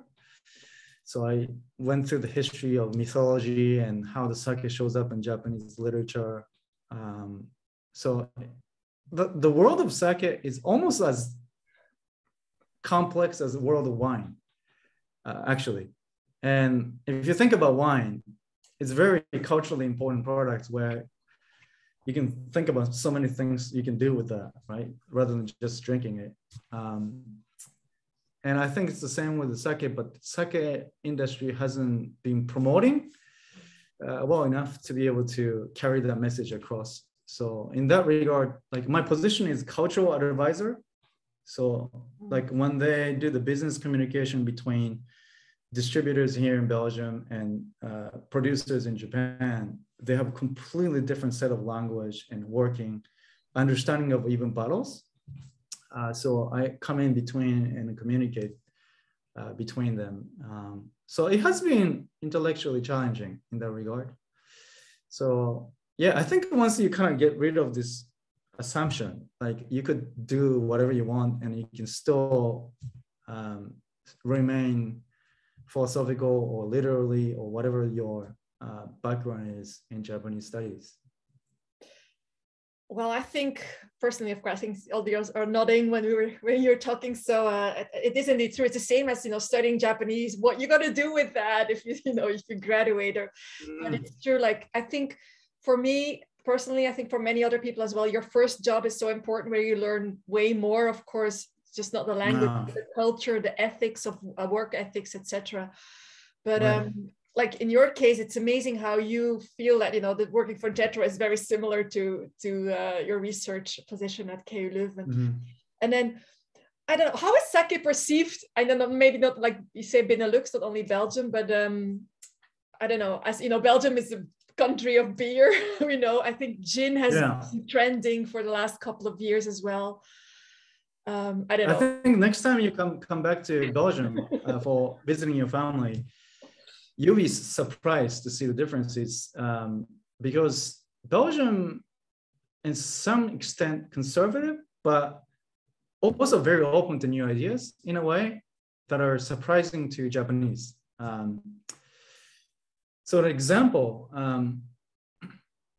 Speaker 2: So I went through the history of mythology and how the sake shows up in Japanese literature. Um, so the, the world of sake is almost as complex as the world of wine, uh, actually. And if you think about wine, it's very culturally important product where you can think about so many things you can do with that, right? Rather than just drinking it. Um, and I think it's the same with the sake, but sake industry hasn't been promoting uh, well enough to be able to carry that message across. So in that regard, like my position is cultural advisor. So like when they do the business communication between distributors here in Belgium and uh, producers in Japan, they have a completely different set of language and working understanding of even bottles. Uh, so I come in between and communicate uh, between them. Um, so it has been intellectually challenging in that regard. So yeah, I think once you kind of get rid of this assumption, like you could do whatever you want and you can still um, remain philosophical or literally or whatever your uh, background is in Japanese studies.
Speaker 1: well, I think personally, of course, I think all the others are nodding when we were when you're talking. So uh, it, is indeed true. It's the same as you know studying Japanese. What you're gonna do with that if you [LAUGHS] you know if you graduate or, mm. but it's true. Like I think for me personally, I think for many other people as well, your first job is so important where you learn way more. Of course, just not the language, no. the culture, the ethics of uh, work ethics, etc. But right. um, like in your case it's amazing how you feel that you know that working for JETRO is very similar to to uh, your research position at KU Leuven mm-hmm. and then I don't know how is sake perceived I don't know maybe not like you say Benelux not only Belgium but um I don't know as you know Belgium is a country of beer [LAUGHS] you know I think gin has yeah. been trending for the last couple of years as well um, I don't know
Speaker 2: I think next time you come come back to Belgium uh, [LAUGHS] for visiting your family you'll be surprised to see the differences um, because Belgium, in some extent, conservative, but also very open to new ideas in a way that are surprising to Japanese. Um, so, an example, um,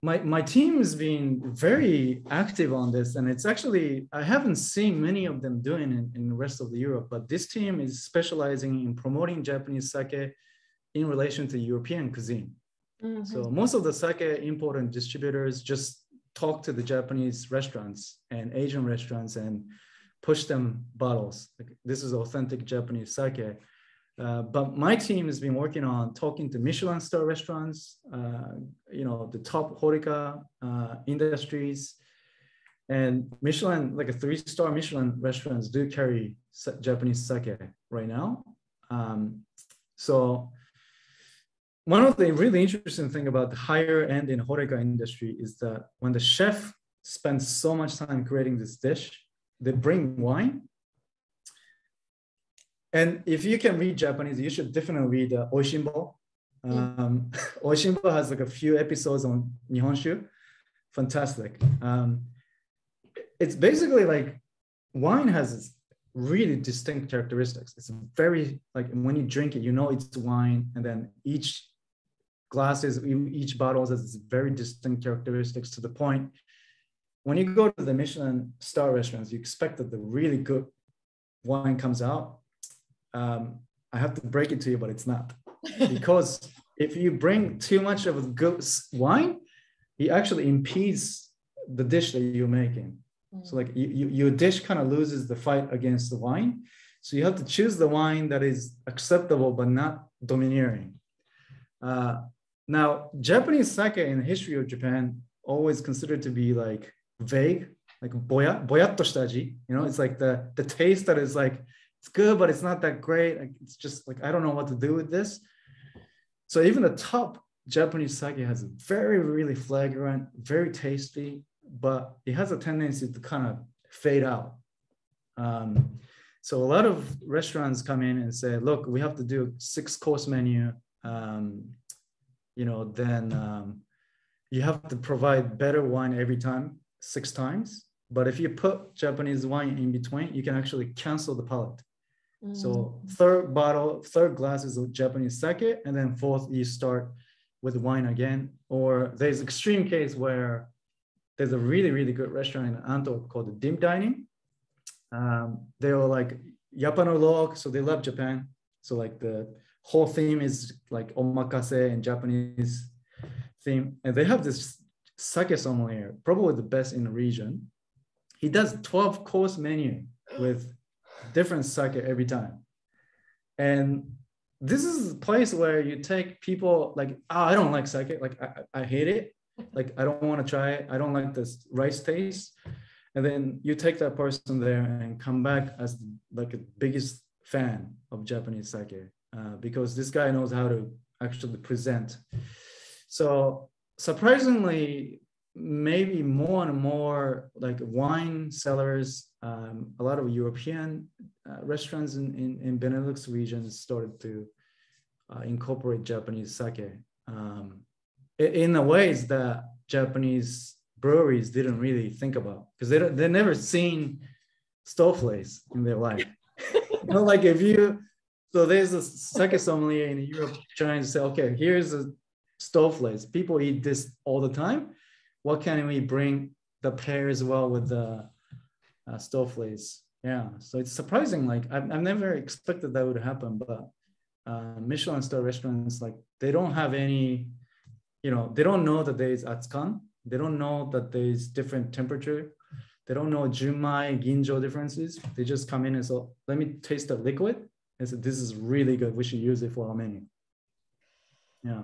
Speaker 2: my, my team has been very active on this, and it's actually, I haven't seen many of them doing it in the rest of the Europe, but this team is specializing in promoting Japanese sake in relation to European cuisine. Mm-hmm. So most of the sake import and distributors just talk to the Japanese restaurants and Asian restaurants and push them bottles. Like, this is authentic Japanese sake. Uh, but my team has been working on talking to Michelin star restaurants, uh, you know, the top horeca uh, industries, and Michelin, like a three-star Michelin restaurants, do carry Japanese sake right now. Um, so one of the really interesting thing about the higher end in horeca industry is that when the chef spends so much time creating this dish, they bring wine. And if you can read Japanese, you should definitely read uh, Oishinbo. Um, [LAUGHS] Oishinbo has like a few episodes on Nihonshu. Fantastic. Um, it's basically like wine has really distinct characteristics. It's very like when you drink it, you know it's wine, and then each glasses, each bottle has its very distinct characteristics to the point. When you go to the Michelin star restaurants, you expect that the really good wine comes out. Um, I have to break it to you, but it's not. [LAUGHS] Because if you bring too much of a good wine, it actually impedes the dish that you're making. Mm. So like you, you, your dish kind of loses the fight against the wine. So you have to choose the wine that is acceptable but not domineering. Uh, now, Japanese sake in the history of Japan always considered to be like vague, like boya, boyatto shitaji. You know, it's like the the taste that is like it's good, but it's not that great. Like it's just like I don't know what to do with this. So even the top Japanese sake has a very really flagrant, very tasty, but it has a tendency to kind of fade out. Um, so a lot of restaurants come in and say, look, we have to do six course menu. Um, you know, then um, you have to provide better wine every time, six times. But if you put Japanese wine in between, you can actually cancel the palate. Mm. So third bottle, third glass is Japanese sake, and then fourth you start with wine again. Or there's extreme case where there's a really really good restaurant in Antwerp called Dim Dining. Um, they were like Japano so they love Japan. So like the whole theme is like omakase and Japanese theme. And they have this sake sommelier, probably the best in the region. He does 12 course menu with different sake every time. And this is a place where you take people like, oh, I don't like sake. Like, I, I hate it. Like, I don't want to try it. I don't like this rice taste. And then you take that person there and come back as like a biggest fan of Japanese sake. Uh, because this guy knows how to actually present. So surprisingly, maybe more and more like wine sellers, um, a lot of European uh, restaurants in, in, in, Benelux regions started to uh, incorporate Japanese sake um, in the ways that Japanese breweries didn't really think about because they they never seen stoofvlees in their life. [LAUGHS] you know, like if you so there's a sake sommelier in Europe trying to say, okay, here's a stoofvlees. People eat this all the time. What can we bring that as well with the uh, stoofvlees. Yeah, so it's surprising. Like I've, I've never expected that would happen, but uh, Michelin star restaurants like they don't have any, you know, they don't know that there is atsukan. They don't know that there is different temperature. They don't know junmai, ginjo differences. They just come in and say, "Let me taste the liquid." And say, "This is really good. We should use it for our menu." Yeah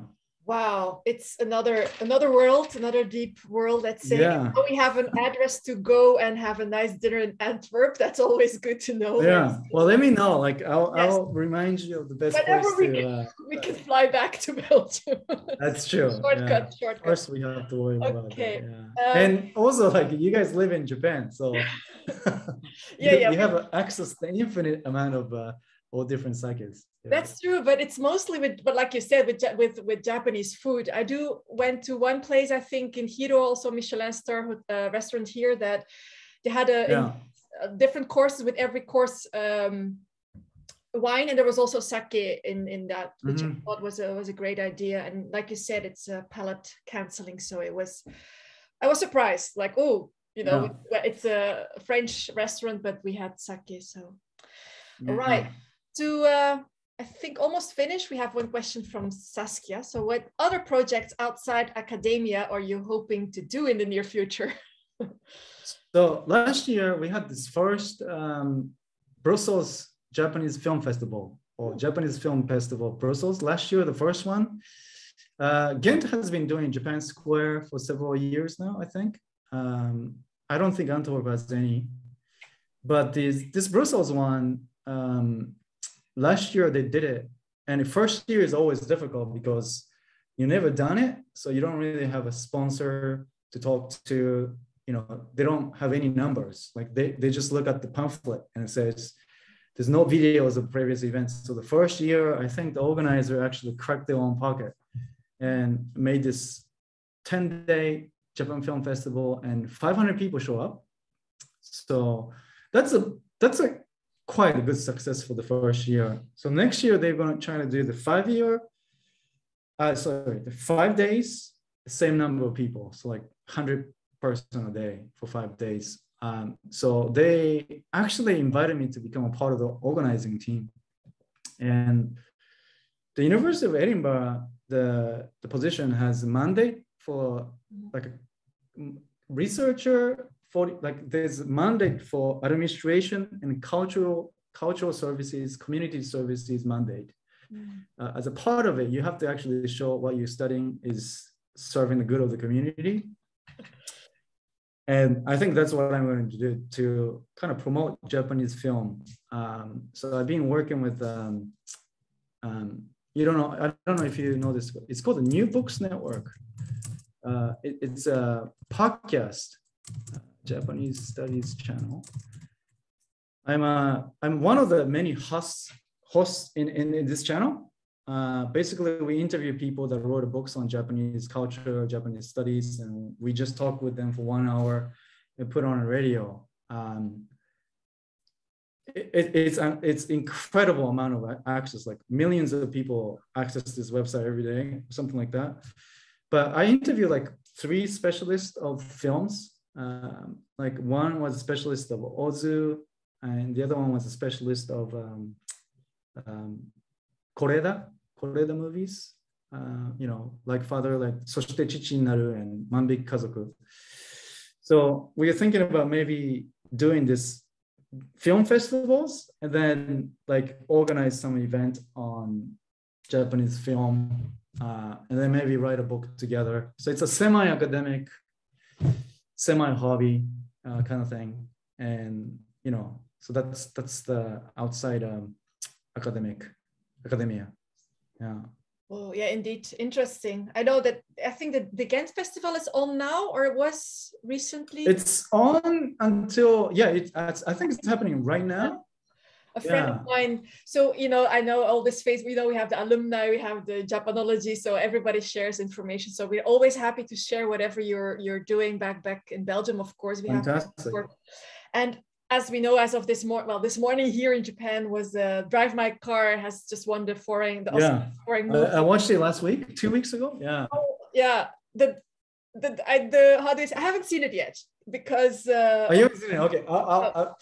Speaker 1: wow it's another another world another deep world let's say
Speaker 2: yeah.
Speaker 1: we have an address to go and have a nice dinner in antwerp that's always good to know
Speaker 2: yeah well let me know like i'll, yes. I'll remind you of the best Whenever
Speaker 1: we
Speaker 2: to
Speaker 1: can, uh, we can fly back to belgium [LAUGHS]
Speaker 2: that's true
Speaker 1: shortcut yeah. shortcut
Speaker 2: of course we have to worry okay. about that
Speaker 1: yeah.
Speaker 2: Um, and also like you guys live in japan so [LAUGHS] [LAUGHS]
Speaker 1: yeah
Speaker 2: you,
Speaker 1: yeah
Speaker 2: you have access to infinite amount of uh, all different cycles
Speaker 1: yeah. that's true but it's mostly with but like you said with with with japanese food i do went to one place i think in hiro also michelin star uh, restaurant here that they had a,
Speaker 2: yeah.
Speaker 1: a, different courses with every course um wine and there was also sake in in that which mm-hmm. i thought was a was a great idea and like you said it's a palate canceling so it was i was surprised like oh you know yeah. it's a french restaurant but we had sake so all right to uh, I think almost finish, We have one question from Saskia. So, what other projects outside academia are you hoping to do in the near future? [LAUGHS]
Speaker 2: so, last year we had this first um, Brussels Japanese Film Festival or Japanese Film Festival Brussels. Last year, the first one. Uh, Ghent has been doing Japan Square for several years now, I think. Um, I don't think Antwerp has any. But this, this Brussels one, um, last year they did it. And the first year is always difficult because you never done it so you don't really have a sponsor to talk to you know they don't have any numbers. Like they, they just look at the pamphlet and it says there's no videos of previous events. So the first year i think the organizer actually cracked their own pocket and made this 10 day japan film festival and 500 people show up. So that's a that's a quite a good success for the first year. So next year they're going to try to do the five year, uh, sorry, the five days, the same number of people. So like 100 person a day for five days. Um, so they actually invited me to become a part of the organizing team. And the University of Edinburgh, the, the position has a mandate for like a researcher for like there's a mandate for administration and cultural cultural services, community services mandate. Mm. Uh, as a part of it, you have to actually show what you're studying is serving the good of the community. And I think that's what I'm going to do to kind of promote Japanese film. Um, so I've been working with, um, um, you don't know, I don't know if you know this, it's called the New Books Network. Uh, it, it's a podcast Japanese Studies channel. I'm a, I'm one of the many hosts hosts in, in, in this channel. Uh, basically, we interview people that wrote books on Japanese culture, Japanese studies, and we just talk with them for one hour and put on a radio. Um, it, it's an it's incredible amount of access, like millions of people access this website every day, something like that. But I interview like three specialists of films um, like one was a specialist of Ozu, and the other one was a specialist of um, um, Kore-eda, Kore-eda movies. Uh, you know, like Father, like Soshite Chichi Naru and Manbiki Kazoku. So we are thinking about maybe doing this film festivals and then like organize some event on Japanese film uh, and then maybe write a book together. So it's a semi-academic semi hobby uh, kind of thing. And you know so that's that's the outside um, academic academia. Yeah.
Speaker 1: Oh yeah, indeed, interesting. I know that I think that the Ghent Festival is on now, or it was recently.
Speaker 2: It's on until yeah, it, I think it's happening right now
Speaker 1: a friend yeah. of mine. So, you know, I know all this phase, we know we have the alumni, we have the Japanology, so everybody shares information. So we're always happy to share whatever you're you're doing back back in Belgium, of course. We
Speaker 2: Fantastic.
Speaker 1: have and as we know, as of this morning, well, this morning here in Japan was uh, Drive My Car has just won the foreign, the
Speaker 2: yeah. foreign uh, I watched it last week, two weeks ago. Yeah.
Speaker 1: Oh, yeah. The, the, I, the, how do you say, I haven't seen it yet because uh,
Speaker 2: Are you using it? Okay. I'll, I'll, I'll...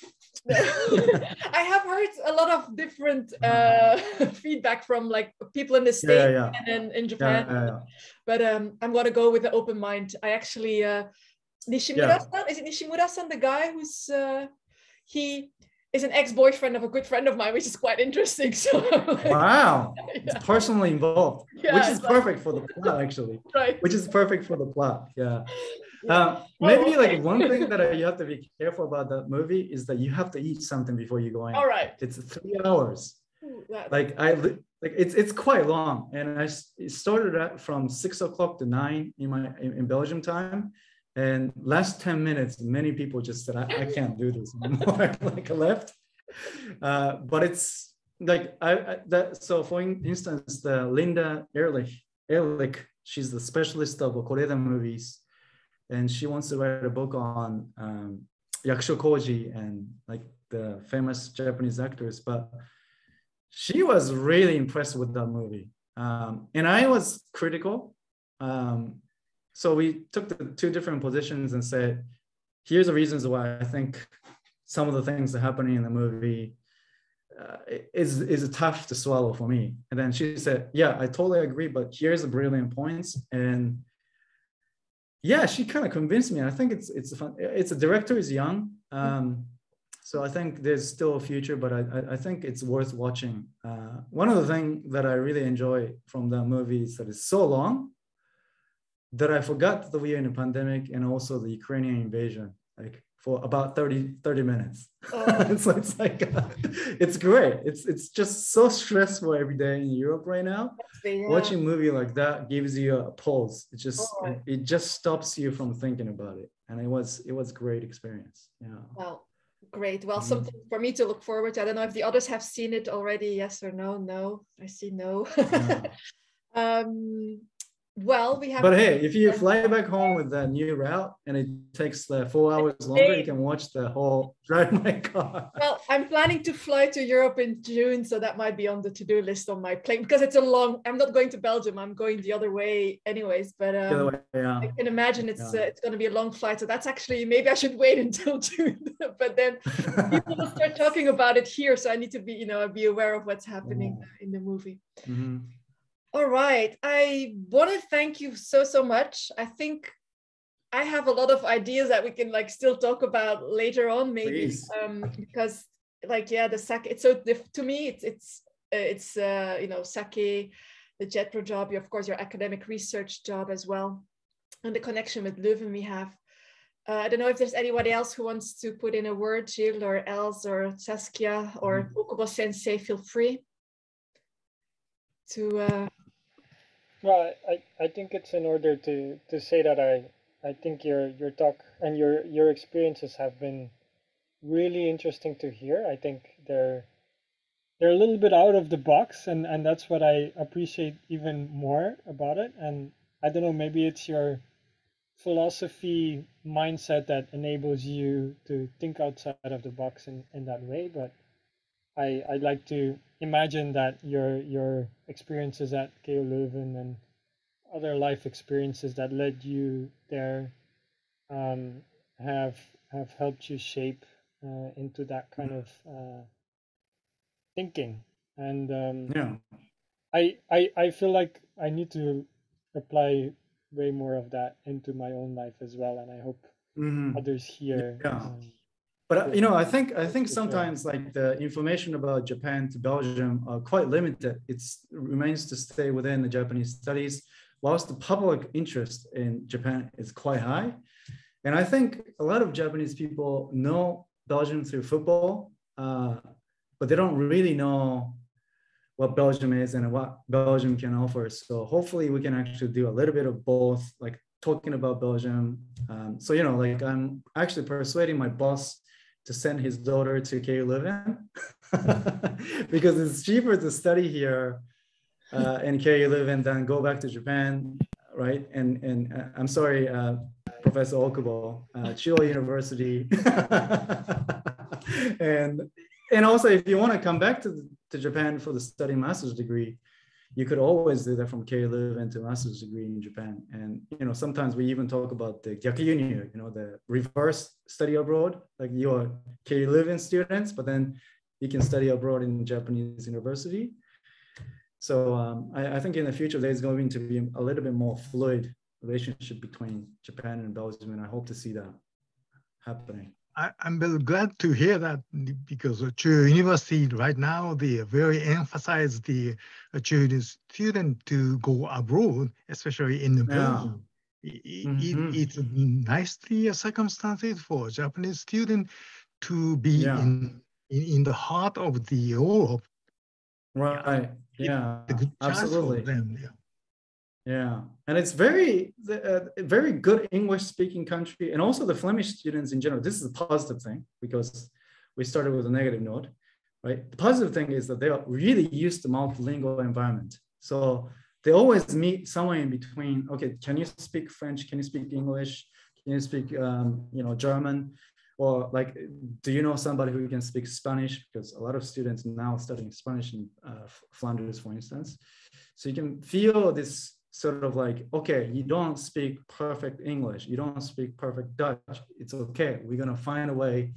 Speaker 2: [LAUGHS]
Speaker 1: I have heard a lot of different uh, [LAUGHS] feedback from like people in the states
Speaker 2: Yeah, yeah.
Speaker 1: and then in Japan.
Speaker 2: yeah.
Speaker 1: But um, I'm gonna go with an open mind. I actually uh, Nishimura-san is it Nishimura-san the guy who's uh, he is an ex-boyfriend of a good friend of mine, which is quite interesting. So [LAUGHS]
Speaker 2: Wow. It's personally involved, which is
Speaker 1: it's like-
Speaker 2: perfect for the plot, actually.
Speaker 1: right.
Speaker 2: Which is perfect for the plot. Yeah. Um, maybe like one thing that [LAUGHS] you have to be careful about that movie is that you have to eat something before you go in.
Speaker 1: All right.
Speaker 2: It's three hours. Like I like it's it's quite long, and I started at from six o'clock to nine in my in, in Belgium time, and last ten minutes, many people just said I, I can't do this [LAUGHS] anymore. [LAUGHS] like I left, uh, but it's like I, I that so for instance, the Linda Ehrlich Ehrlich, she's the specialist of Kore-eda movies, and she wants to write a book on um, Yakusho Koji and like the famous Japanese actors, but she was really impressed with that movie. Um, and I was critical. Um, so we took the two different positions and said, here's the reasons why I think some of the things that are happening in the movie uh, is, is tough to swallow for me. And then she said, yeah, I totally agree, but here's the brilliant points. And yeah, she kind of convinced me. I think it's, it's a fun, it's a director is young. Um, so I think there's still a future, but I, I, think it's worth watching. Uh, one of the things that I really enjoy from that movie is that it's so long that I forgot that we are in a pandemic and also the Ukrainian invasion, like for about 30, 30 minutes.
Speaker 1: Oh. [LAUGHS]
Speaker 2: so it's like, uh, it's great. It's, it's just so stressful every day in Europe right now.
Speaker 1: Yeah.
Speaker 2: Watching a movie like that gives you a pause. It just,
Speaker 1: Oh.
Speaker 2: it, it just stops you from thinking about it. And it was, it was great experience. Yeah.
Speaker 1: Well, great. Well,
Speaker 2: Mhm.
Speaker 1: something for me to look forward to. I don't know if the others have seen it already. Yes or no? No, I see no.
Speaker 2: Yeah. [LAUGHS]
Speaker 1: um, well, we have.
Speaker 2: But hey, if you fly back home with the new route and it takes uh, four hours longer, you can watch the whole [LAUGHS] drive my car.
Speaker 1: Well, I'm planning to fly to Europe in June, so that might be on the to-do list on my plane because it's a long. I'm not going to Belgium. I'm going the other way, anyways. But
Speaker 2: The other
Speaker 1: um,
Speaker 2: way, yeah.
Speaker 1: I can imagine it's
Speaker 2: Yeah.
Speaker 1: uh, it's going to be a long flight. So that's actually maybe I should [LAUGHS] wait until [LAUGHS] June. but then people will start talking about it here, so I need to be you know be aware of what's happening
Speaker 2: Oh.
Speaker 1: in the movie.
Speaker 2: Mhm.
Speaker 1: All right. I want to thank you so, so much. I think I have a lot of ideas that we can like still talk about later on, maybe. Um, because like, yeah, the sake, it's so to me, it's, it's, uh, it's, uh, you know, sake, the JETRO job, of course, your academic research job as well, and the connection with Leuven we have. Uh, I don't know if there's anybody else who wants to put in a word, Jill or Els or Saskia or Okubo Sensei, feel free to uh,
Speaker 4: Well, I, I think it's in order to, to say that I, I think your your talk and your your experiences have been really interesting to hear. I think they're they're a little bit out of the box and, and that's what I appreciate even more about it. And I don't know, maybe it's your philosophy mindset that enables you to think outside of the box in, in that way. But I I'd like to imagine that your your experiences at KU Leuven and other life experiences that led you there um, have have helped you shape uh, into that kind of uh, thinking. And um,
Speaker 2: Yeah.
Speaker 4: I, I I feel like I need to apply way more of that into my own life as well, and I hope
Speaker 2: Mhm.
Speaker 4: others here.
Speaker 2: Yeah.
Speaker 4: um,
Speaker 2: But you know, I think I think sometimes like the information about Japan to Belgium are quite limited. it remains to stay within the Japanese studies, whilst the public interest in Japan is quite high. And I think a lot of Japanese people know Belgium through football, uh, but they don't really know what Belgium is and what Belgium can offer. So hopefully we can actually do a little bit of both, like talking about Belgium. Um, so you know, like I'm actually persuading my boss to send his daughter to KU Leuven [LAUGHS] because it's cheaper to study here uh, in KU Leuven than go back to Japan, right? And and uh, I'm sorry, uh, Professor Okubo, uh, Chuo University, [LAUGHS] and and also if you want to come back to to Japan for the study master's degree, you could always do that from K Leuven to master's degree in Japan. And you know, sometimes we even talk about the Gyakuyunyu, you know, the reverse study abroad, like you're K Leuven students, but then you can study abroad in Japanese university. So um, I, I, think in the future there's going to be a little bit more fluid relationship between Japan and Belgium, and I hope to see that happening.
Speaker 5: I, am very glad to hear that because Chuo University right now they very emphasize the uh, student to go abroad, especially in the yeah. It, mm-hmm. it, it's nicely circumstances for Japanese student to be yeah. in, in, in the heart of the Europe.
Speaker 2: Right. Yeah. yeah. Absolutely. Them, yeah. Yeah, and it's very, uh, very good English-speaking country, and also the Flemish students in general. This is a positive thing because we started with a negative note, right? The positive thing is that they are really used to multilingual environment. So they always meet somewhere in between. Okay, can you speak French? Can you speak English? Can you speak, um, you know, German? Or like, do you know somebody who can speak Spanish? Because a lot of students now studying Spanish in uh, Flanders, for instance. So you can feel this sort of like, okay, you don't speak perfect English, you don't speak perfect Dutch, it's okay. We're gonna find a way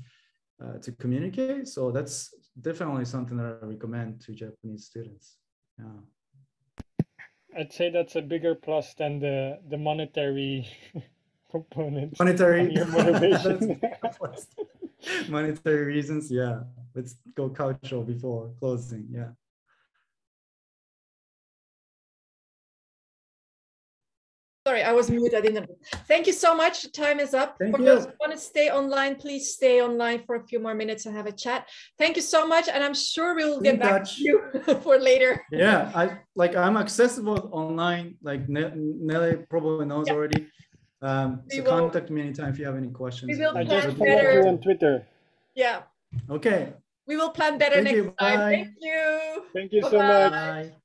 Speaker 2: uh, to communicate. So that's definitely something that I recommend to Japanese students. Yeah.
Speaker 4: I'd say that's a bigger plus than the the monetary [LAUGHS] component.
Speaker 2: Monetary motivation. [LAUGHS] [LAUGHS] monetary reasons, yeah. Let's go cultural before closing. Yeah.
Speaker 1: Sorry, I was muted. I didn't. Thank you so much. Time is up.
Speaker 2: Thank
Speaker 1: for
Speaker 2: you.
Speaker 1: those who want to stay online, please stay online for a few more minutes and have a chat. Thank you so much, and I'm sure we'll get back touch. to you [LAUGHS] for later.
Speaker 2: Yeah, I like I'm accessible online. Like Nelly probably knows yeah. already. Um, so will, contact me anytime if you have any questions.
Speaker 1: We will
Speaker 4: I
Speaker 1: plan
Speaker 4: just better on Twitter.
Speaker 1: Yeah.
Speaker 2: Okay.
Speaker 1: We will plan better
Speaker 2: Thank
Speaker 1: next
Speaker 2: you.
Speaker 1: time.
Speaker 2: Bye.
Speaker 1: Thank you.
Speaker 4: Thank you Bye -bye. so much. Bye.